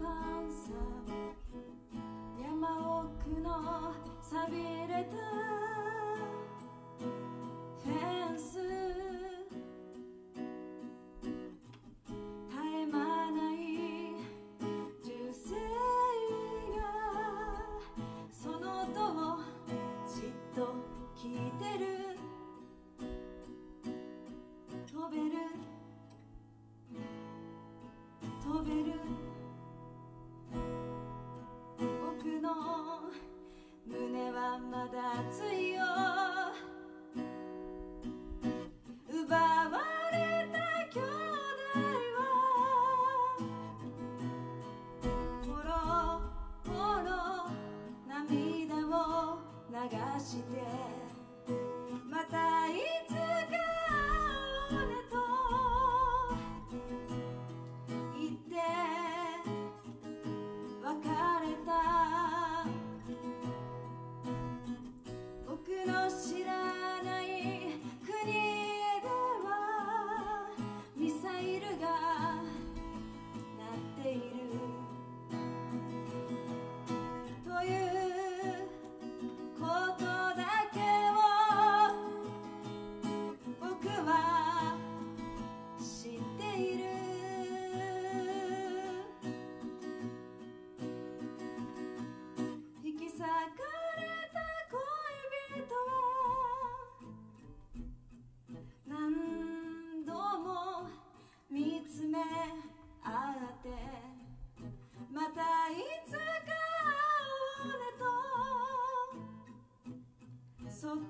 パンサー。山奥の寂びれた胸はまだ熱いよ。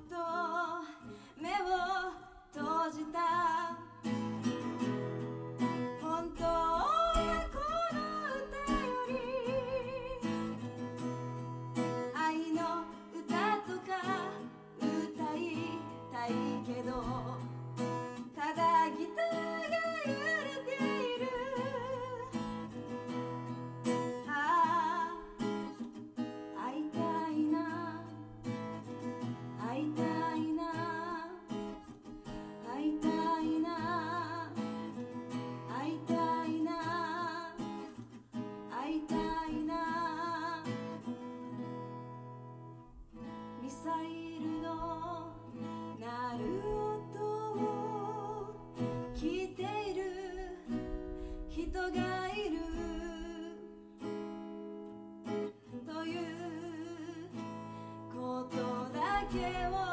と目を閉じた。人がいる。ということだけを